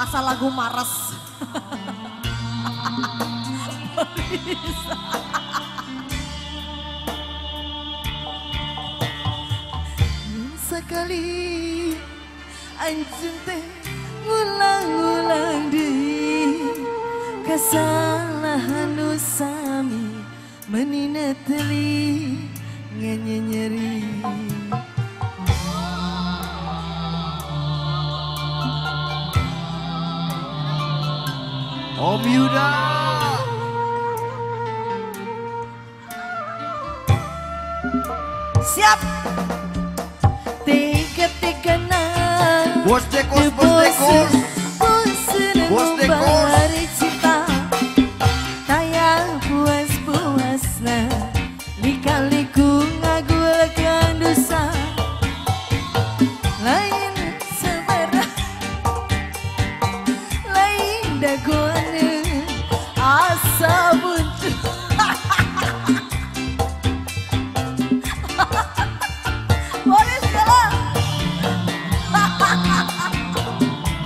Asal lagu Mares. Sekali anjing teh ulang-ulang di kesalahan usami menineteli ngenyeri Bermuda. Siap. Tiga tiga na. Bos dekos, bos dekos.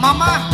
Mama.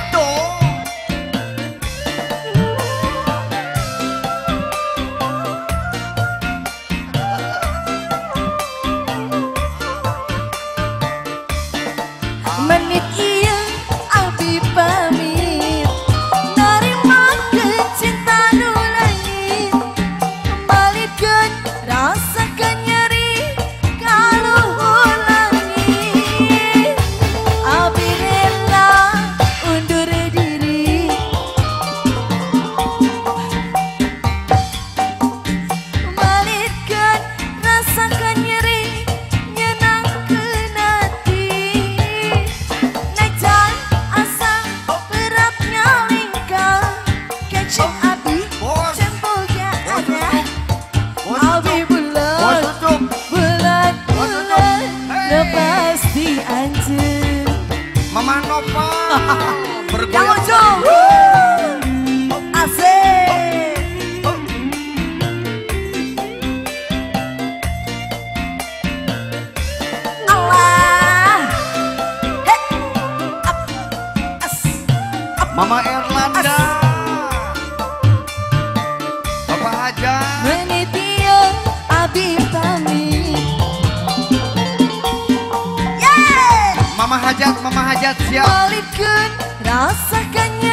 Yang Mama Erlanda. As. Hajar. hajat, mama hajat siap. Balikun, rasakannya.